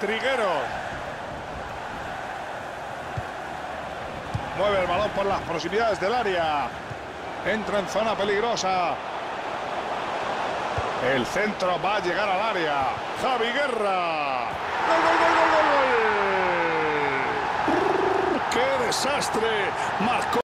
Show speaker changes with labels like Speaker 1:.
Speaker 1: Trigueros. Mueve el balón por las proximidades del área. Entra en zona peligrosa. El centro va a llegar al área. Javi Guerra. ¡Gol, gol, gol, gol, gol, ¡Qué desastre! Marcó.